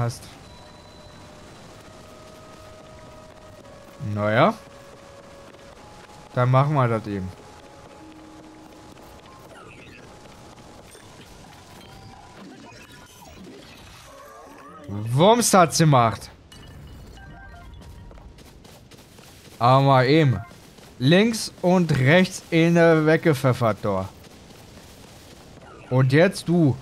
hast. Naja. Dann machen wir das eben. Wumms hat's gemacht. Aber eben. Links und rechts in der weggepfeffert da. Und jetzt du.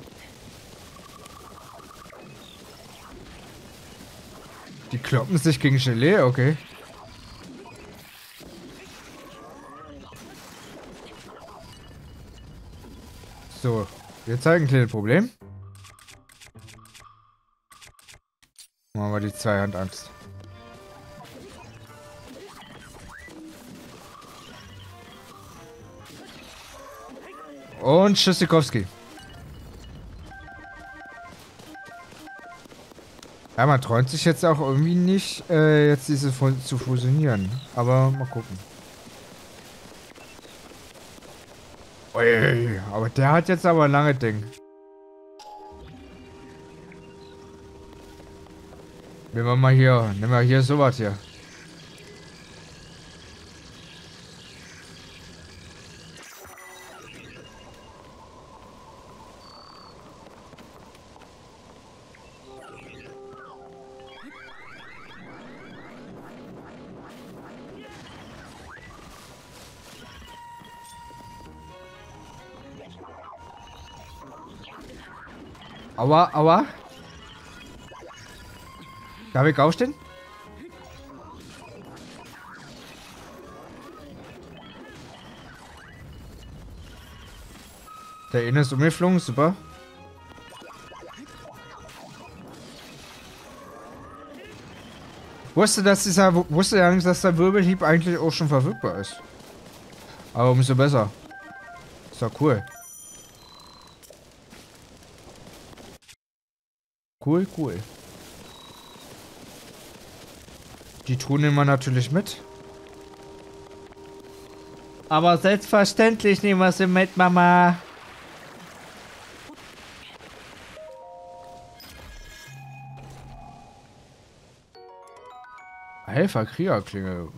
Kloppen sich gegen Gelee, okay. So, jetzt zeigen ein kleines Problem. Machen wir die Zweihandangst. Und Schüssikowski. Ja, man träumt sich jetzt auch irgendwie nicht, äh, jetzt diese zu fusionieren. Aber mal gucken. Ui, aber der hat jetzt aber ein lange Ding. Nehmen wir mal hier, nehmen wir hier sowas hier. Aua, aua. Darf ich aufstehen? Der eine ist umgeflogen, super. Wusste, dass dieser, wusste ja nicht, dass der Wirbelhieb eigentlich auch schon verfügbar ist. Aber umso besser. Ist doch cool. Cool, cool. Die tun immer natürlich mit. Aber selbstverständlich nehmen wir sie mit, Mama. Helfer Kriegerklinge.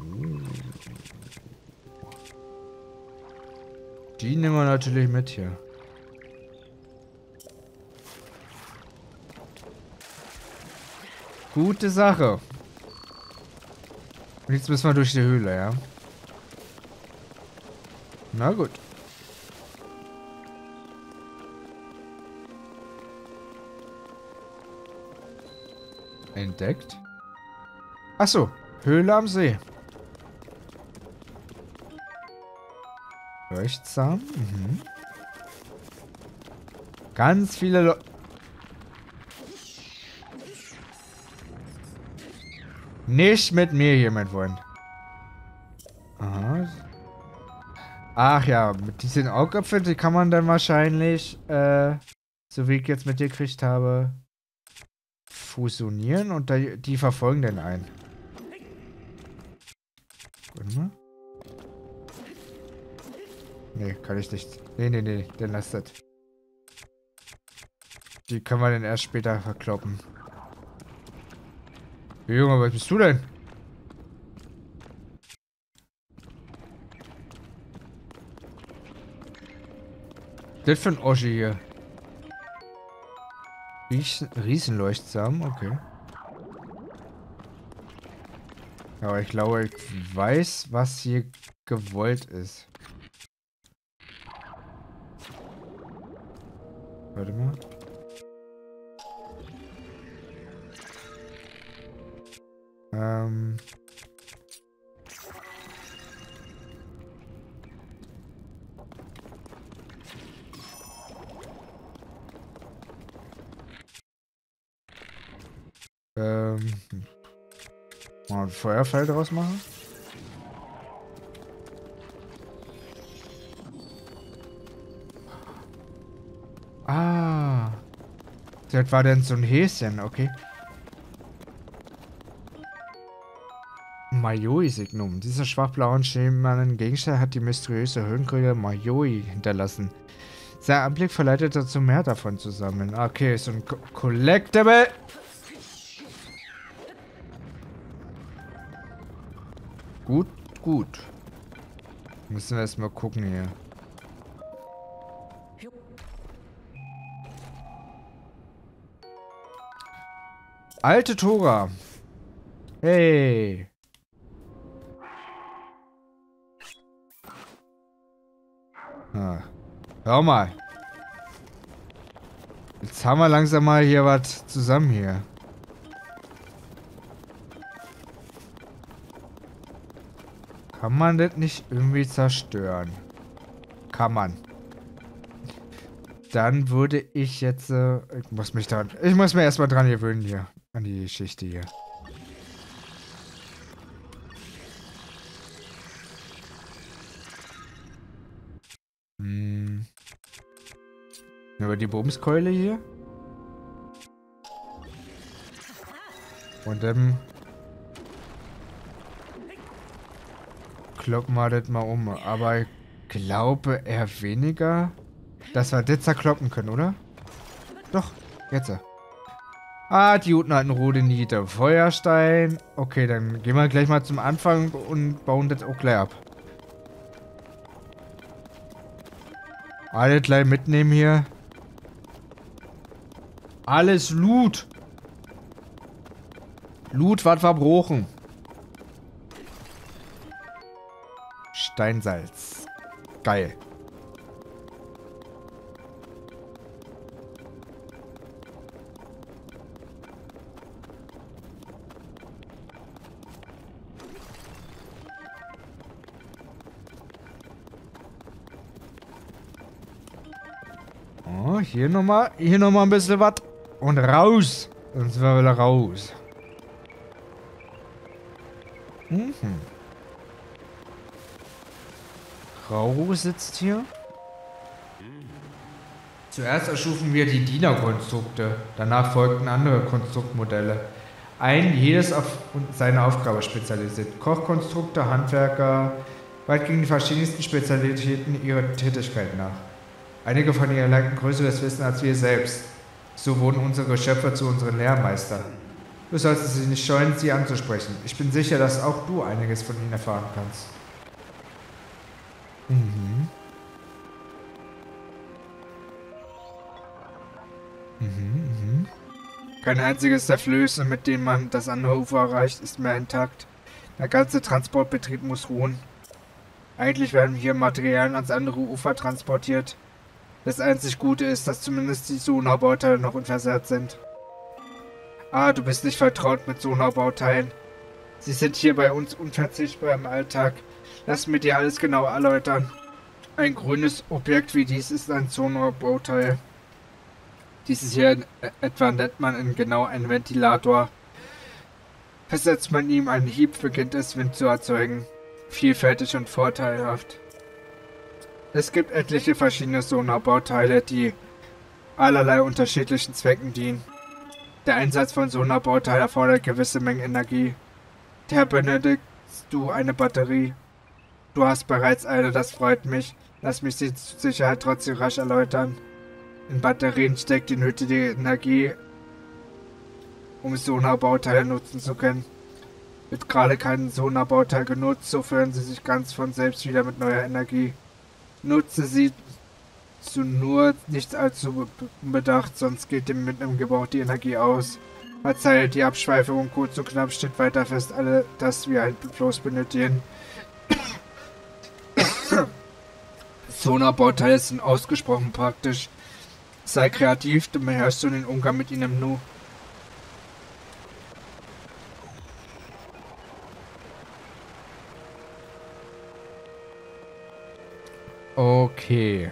Die nehmen wir natürlich mit hier. Gute Sache. Und jetzt müssen wir durch die Höhle, ja? Na gut. Entdeckt. Achso, Höhle am See. Leuchtsam. Mhm. Ganz viele Leute. Nicht mit mir hier, mein Freund. Aha. Ach ja, mit diesen Augapfeln, die kann man dann wahrscheinlich, äh, so wie ich jetzt mit dir gekriegt habe, fusionieren und die, die verfolgen dann ein. Warte mal. Nee, kann ich nicht. Nee, nee, nee, dann lass das. Die können wir dann erst später verkloppen. Junge, was bist du denn? Das für ein Oschi hier. Riesen, Riesenleuchtsam, okay. Aber ich glaube, ich weiß, was hier gewollt ist. Warte mal. Ähm. Ähm. Mal ein Feuerfeld draus machen. Ah. Das war denn so ein Häschen, okay. Mayoi-Signum. Dieser schwach-blauen schimmernden Gegenstand hat die mysteriöse Höhlenkröte Mayoi hinterlassen. Sein Anblick verleitet dazu, mehr davon zu sammeln. Okay, so ein Co Collectible. Gut, gut. Müssen wir erstmal gucken hier. Alte Tora. Hey. Hör mal. Jetzt haben wir langsam mal hier was zusammen hier. Kann man das nicht irgendwie zerstören? Kann man. Dann würde ich jetzt... Äh, ich muss mich dran... Ich muss mir erstmal dran gewöhnen hier. An die Geschichte hier. Über die Bumskeule hier. Und dann kloppen wir das mal um. Aber ich glaube eher weniger, dass wir das zerkloppen können, oder? Doch, jetzt. Ah, die unten hatten rote Niete. Feuerstein. Okay, dann gehen wir gleich mal zum Anfang und bauen das auch gleich ab. Alle gleich mitnehmen hier. Alles Loot. Loot wird verbrochen. Steinsalz. Geil. Oh, hier nochmal, hier nochmal ein bisschen was. Und raus. Sonst sind wir raus. Mhm. Rauru sitzt hier. Zuerst erschufen wir die Dienerkonstrukte, danach folgten andere Konstruktmodelle. Ein jedes auf seine Aufgabe spezialisiert. Kochkonstrukte, Handwerker, weit gingen die verschiedensten Spezialitäten ihrer Tätigkeit nach. Einige von ihnen erlangten größeres Wissen als wir selbst. So wurden unsere Geschöpfe zu unseren Lehrmeistern. Du solltest sie nicht scheuen, sie anzusprechen. Ich bin sicher, dass auch du einiges von ihnen erfahren kannst. Mhm. Mhm, mhm. Kein einziges der Flöße, mit denen man das andere Ufer erreicht, ist mehr intakt. Der ganze Transportbetrieb muss ruhen. Eigentlich werden hier Materialien ans andere Ufer transportiert. Das einzig Gute ist, dass zumindest die Sonar-Bauteile noch unversehrt sind. Ah, du bist nicht vertraut mit Sonar-Bauteilen. Sie sind hier bei uns unverzichtbar im Alltag. Lass mir dir alles genau erläutern. Ein grünes Objekt wie dies ist ein Sonar-Bauteil. Dieses hier in etwa nennt man in genau einen Ventilator. Versetzt man ihm einen Hieb, beginnt es Wind zu erzeugen. Vielfältig und vorteilhaft. Es gibt etliche verschiedene Sonar-Bauteile, die allerlei unterschiedlichen Zwecken dienen. Der Einsatz von Sonar-Bauteilen erfordert gewisse Mengen Energie. Der benötigst du eine Batterie. Du hast bereits eine, das freut mich. Lass mich die Sicherheit trotzdem rasch erläutern. In Batterien steckt die nötige Energie, um Sonar-Bauteile nutzen zu können. Wird gerade kein Sonar-Bauteil genutzt, so führen sie sich ganz von selbst wieder mit neuer Energie. Nutze sie zu nur nicht allzu bedacht, sonst geht dem mit einem Gebrauch die Energie aus. Verzeihe die Abschweifung kurz und knapp steht weiter fest, alle das wir halt bloß benötigen. Sonar-Bauteile sind ausgesprochen praktisch. Sei kreativ, du beherrschst du den Umgang mit ihnen nur. Okay.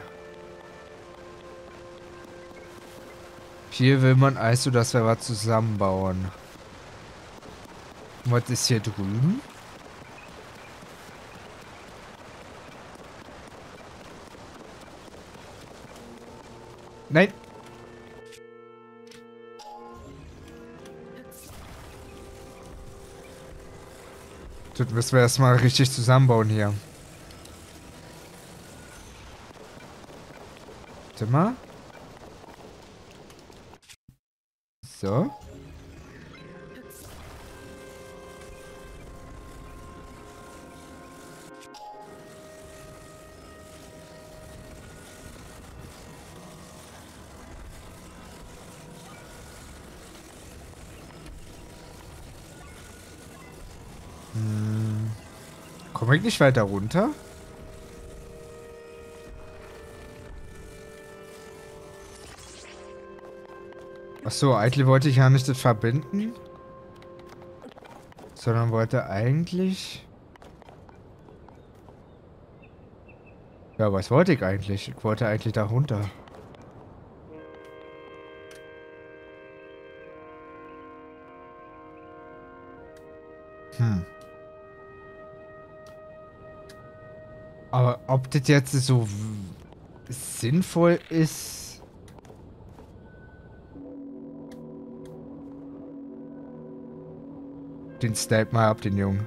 Hier will man also, dass wir was zusammenbauen. Was ist hier drüben? Nein. Das müssen wir erstmal richtig zusammenbauen hier. Warte mal. So. Hm. Komme ich nicht weiter runter? Achso, eigentlich wollte ich ja nicht das verbinden. Sondern wollte eigentlich... Ja, was wollte ich eigentlich? Ich wollte eigentlich da runter. Hm. Aber ob das jetzt so sinnvoll ist... Den Snipe mal ab, den Jungen.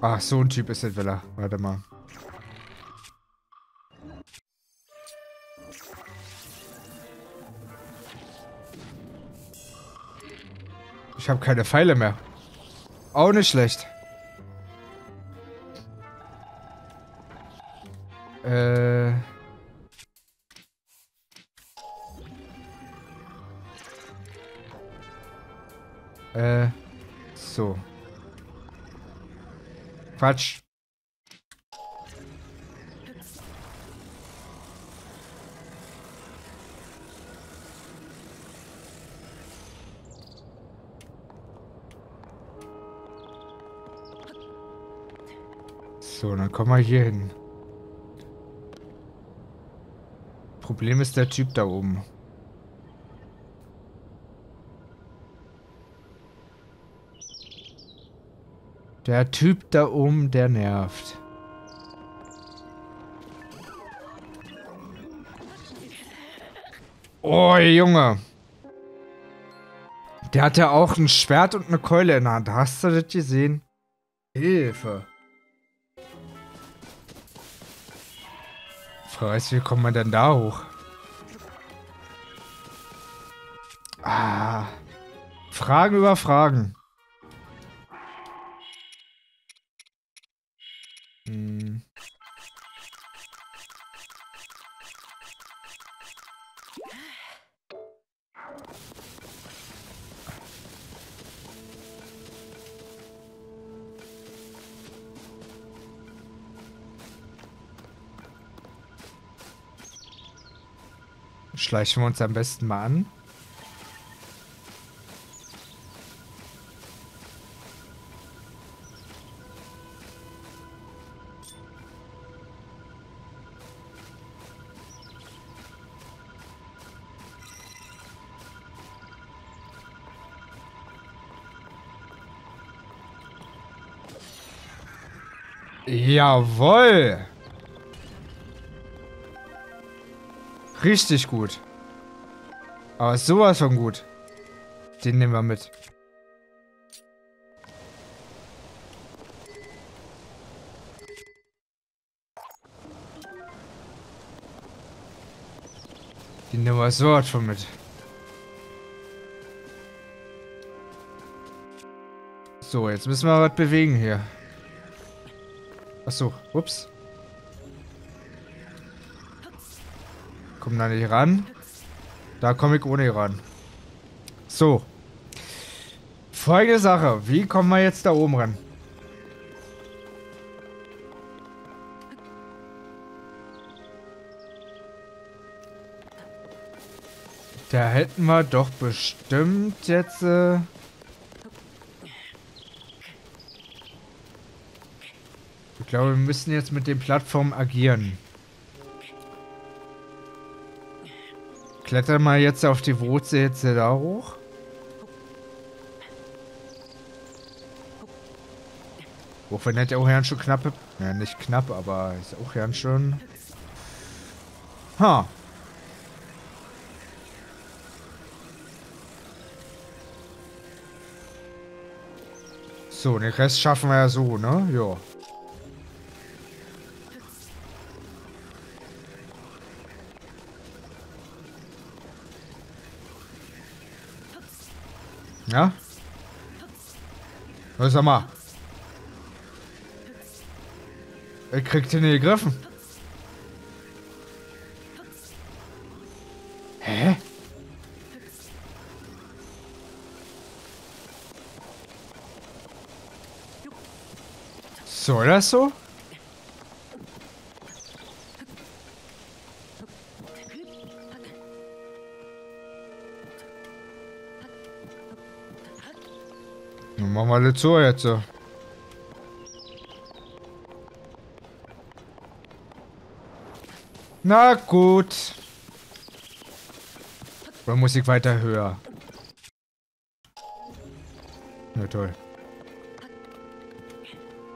Ach, so ein Typ ist das Villa. Warte mal. Ich habe keine Pfeile mehr. Auch nicht schlecht. Äh... Äh... So. Quatsch. So, dann kommen wir hier hin. Problem ist der Typ da oben. Der Typ da oben, der nervt. Oh, Junge. Der hat ja auch ein Schwert und eine Keule in der Hand. Hast du das gesehen? Hilfe. Frage ist, wie kommt man denn da hoch? Ah. Fragen über Fragen. Schleichen wir uns am besten mal an. Jawoll! Richtig gut. Aber sowas von gut. Den nehmen wir mit. Den nehmen wir sowas von mit. So, jetzt müssen wir was bewegen hier. Achso, ups. Komm da nicht ran. Da komme ich ohne ran. So. Folgende Sache. Wie kommen wir jetzt da oben ran? Da hätten wir doch bestimmt jetzt... Äh ich glaube, wir müssen jetzt mit den Plattformen agieren. Kletter mal jetzt auf die Wurzel da hoch. Auch wenn das auch ganz schön knapp Ja, nicht knapp, aber ist auch ganz schön... Ha. So, den Rest schaffen wir ja so, ne? Ja. Ja? Was sag mal. Er kriegt ihn nicht gegriffen. Hä? Soll das so? Alle zu jetzt. Na gut. Oder Musik weiter höher. Na toll.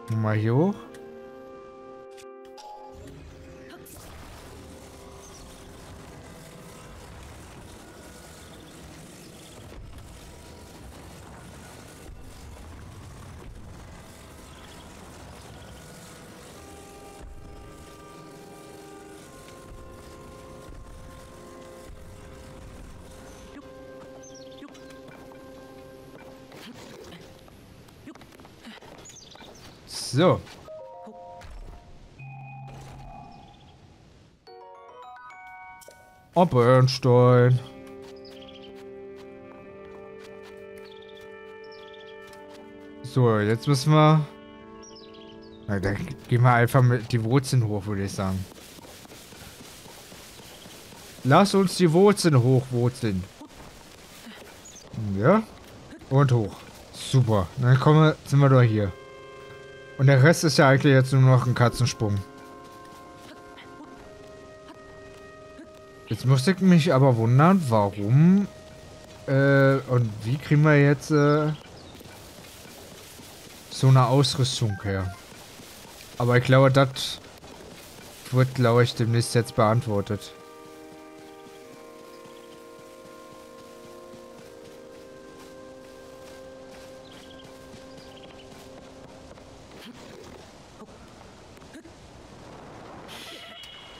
Mal hier hoch. So. Oh, Bernstein. So, jetzt müssen wir... Na, dann gehen wir einfach mit die Wurzeln hoch, würde ich sagen. Lass uns die Wurzeln hochwurzeln. Ja. Und hoch. Super. Dann kommen wir, sind wir doch hier. Und der Rest ist ja eigentlich jetzt nur noch ein Katzensprung. Jetzt muss ich mich aber wundern, warum äh, und wie kriegen wir jetzt äh, so eine Ausrüstung her. Aber ich glaube, das wird, glaube ich, demnächst jetzt beantwortet.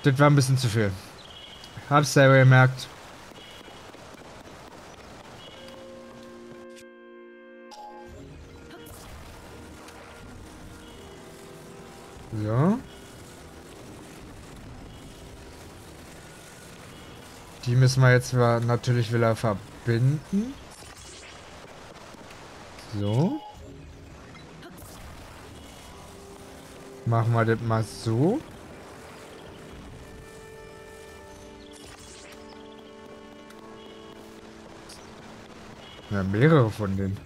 Das war ein bisschen zu viel. Hab's selber gemerkt. So. Die müssen wir jetzt natürlich wieder verbinden. So. Machen wir das mal so. Ja, mehrere von denen.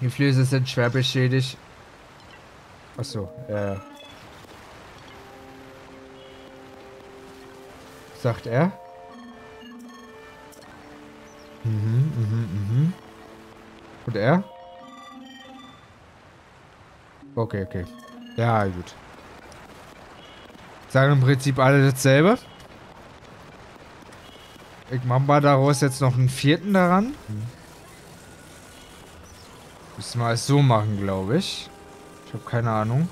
Die Flüsse sind schwer beschädigt. Achso, ja. Sagt er. Mhm, mhm, mhm. Und er? Okay, okay. Ja, gut. Sagen im Prinzip alle dasselbe. Ich mach mal daraus jetzt noch einen vierten daran. Müssen wir es so machen, glaube ich. Ich habe keine Ahnung.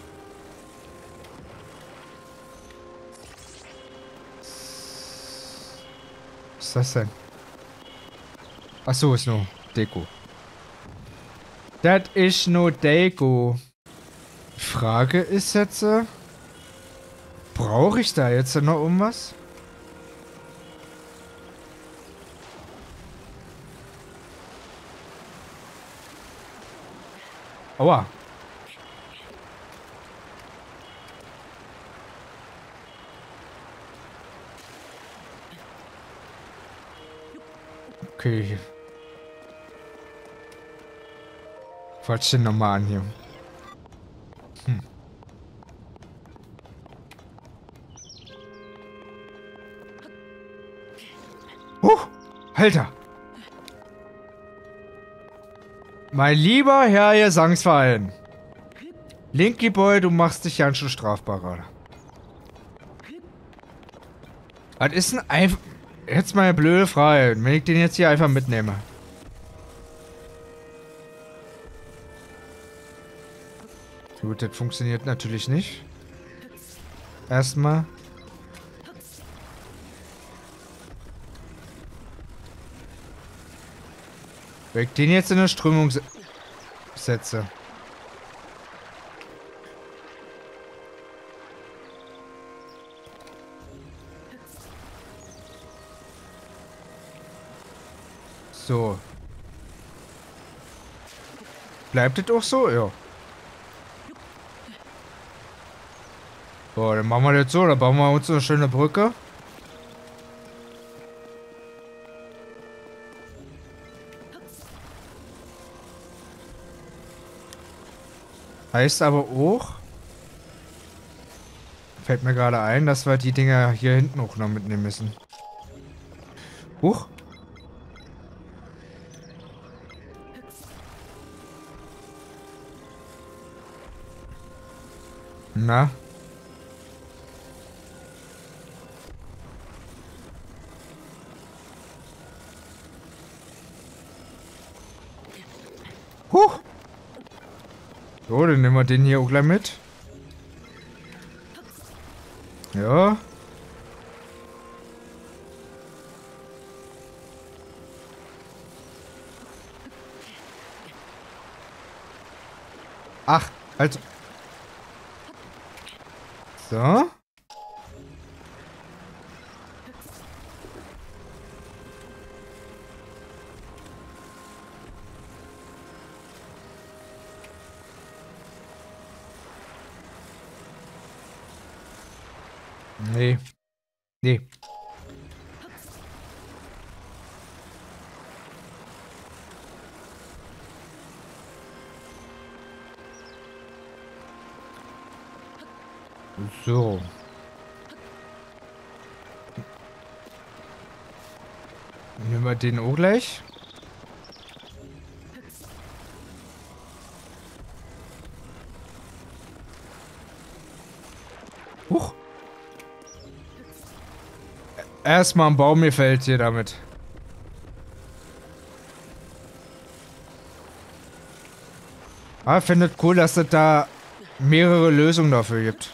Was ist das denn? Achso, ist nur Deko. Das ist nur Deko. Frage ist jetzt, äh, brauche ich da jetzt noch irgendwas? Aua. Okay. Quatsch den nochmal an hier. Hm. Huch! Alter! Mein lieber Herr Gesangsverein. Linky Boy, du machst dich ganz schön strafbar gerade. Was ist denn einfach... Jetzt mal blöde Frage, wenn ich den jetzt hier einfach mitnehme. Gut, das funktioniert natürlich nicht. Erstmal. Wenn ich den jetzt in der Strömung setze. So. Bleibt das auch so? Ja. So, dann machen wir das so. Dann bauen wir uns eine schöne Brücke. Heißt aber auch, fällt mir gerade ein, dass wir die Dinger hier hinten auch noch mitnehmen müssen. Huch. Na? Huch. So, dann nehmen wir den hier auch gleich mit. Ja. Ach, also. So. Nee. Nee. So. Nehmen wir den auch gleich. Huch. Erstmal ein Baum mir fällt hier damit. Ah, findet cool, dass es da mehrere Lösungen dafür gibt.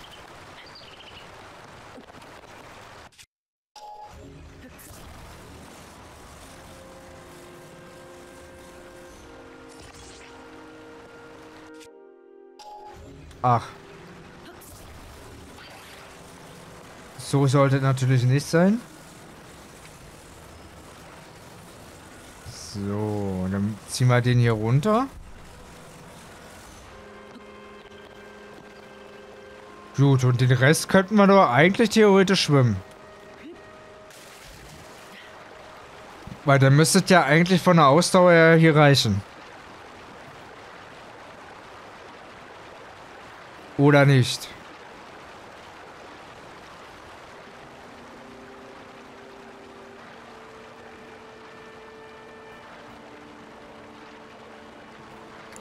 Ach. So sollte natürlich nicht sein. So, dann ziehen wir den hier runter. Gut, und den Rest könnten wir doch eigentlich theoretisch schwimmen. Weil dann müsste ja eigentlich von der Ausdauer her hier reichen. Oder nicht?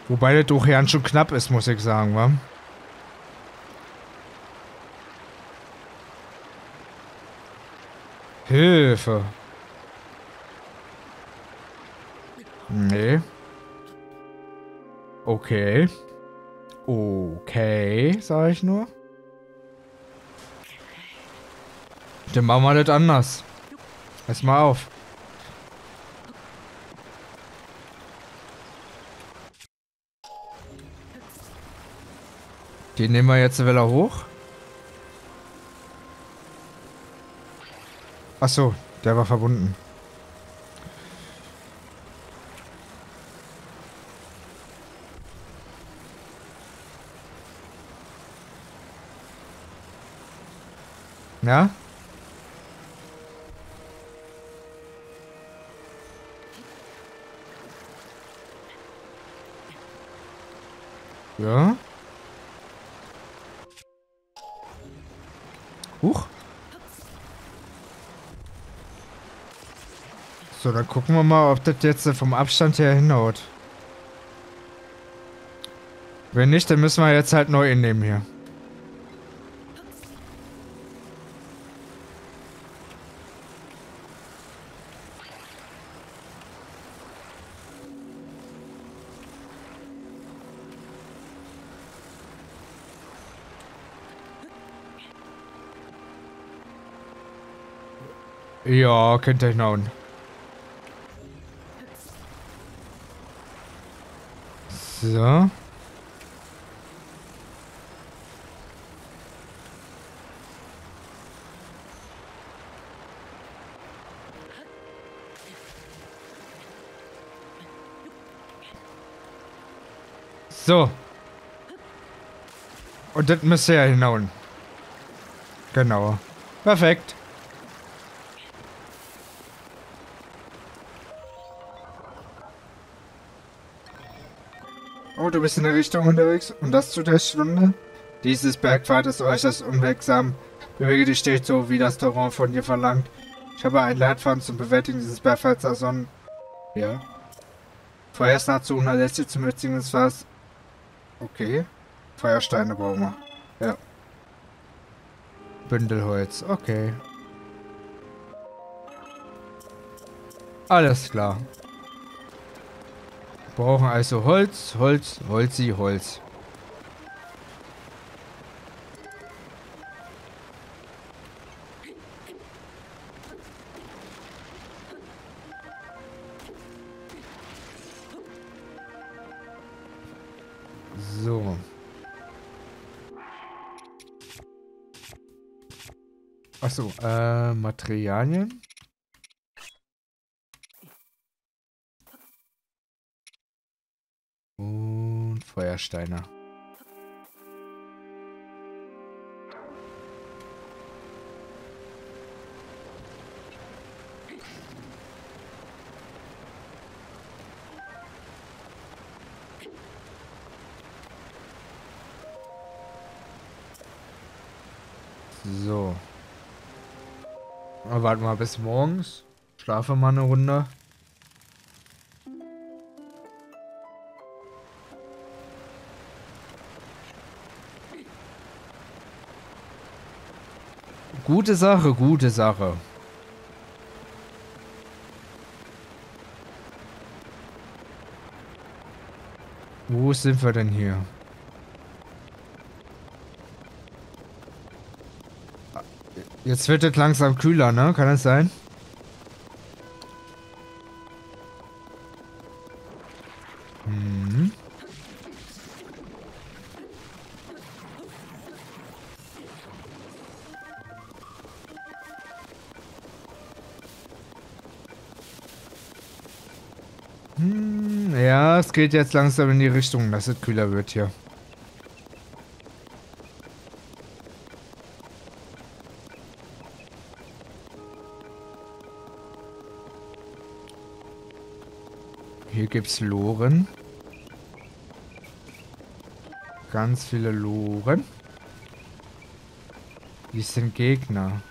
Wobei der doch ganz schon knapp ist, muss ich sagen, wa? Hilfe. Nee. Okay. Okay, sage ich nur. Dann machen wir das anders. Pass mal auf. Den nehmen wir jetzt wieder hoch. Ach so, der war verbunden. Ja? Ja? Huch. So, dann gucken wir mal, ob das jetzt vom Abstand her hinhaut. Wenn nicht, dann müssen wir jetzt halt neu innehmen hier. Ja, könnt ihr hinhauen. So. So. Und das müsste ja hinhauen. Genau. Perfekt. Oh, du bist in der Richtung unterwegs? Und das zu der Stunde? Dieses Bergpfad ist äußerst unwegsam. Bewege dich stets so, wie das Terrain von dir verlangt. Ich habe einen Leitfaden zum Bewältigen dieses Bergpfads ersonnen. Ja. Feuers nahezu unerlässlich zum des Fass. Okay. Feuersteine brauchen wir. Ja. Bündelholz, okay. Alles klar. Brauchen also Holz, Holz, Holzi, Holz. So. Achso, äh, Materialien. Und Feuersteine. So. Warten wir bis morgens. Schlafe mal eine Runde. Gute Sache, gute Sache. Wo sind wir denn hier? Jetzt wird es langsam kühler, ne? Kann das sein? Es geht jetzt langsam in die Richtung, dass es kühler wird hier. Hier gibt's Loren. Ganz viele Loren. Die sind Gegner.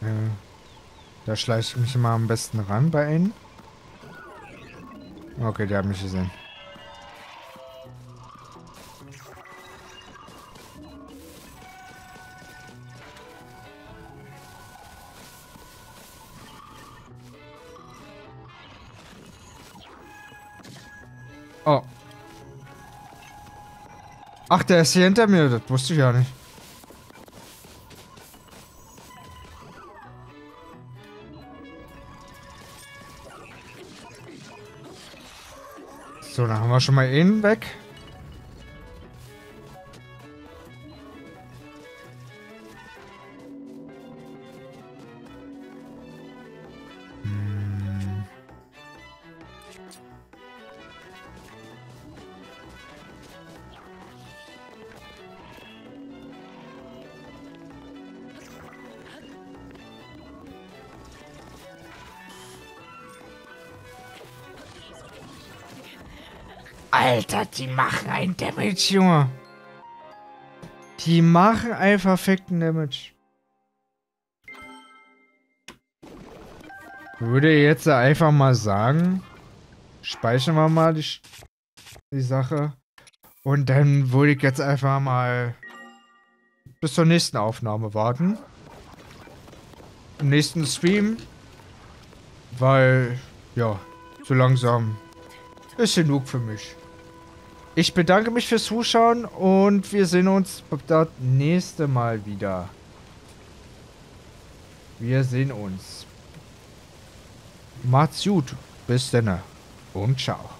Ja. Da schleiche ich mich mal am besten ran bei ihnen. Okay, die haben mich gesehen. Oh. Ach, der ist hier hinter mir. Das wusste ich ja nicht. Wir schon mal ihn weg. Alter, die machen einen Damage, Junge. Die machen einfach ficken Damage. Würde jetzt einfach mal sagen, speichern wir mal die, die Sache. Und dann würde ich jetzt einfach mal bis zur nächsten Aufnahme warten. Im nächsten Stream. Weil, ja, so langsam ist genug für mich. Ich bedanke mich fürs Zuschauen und wir sehen uns das nächste Mal wieder. Wir sehen uns. Macht's gut. Bis dann. Und ciao.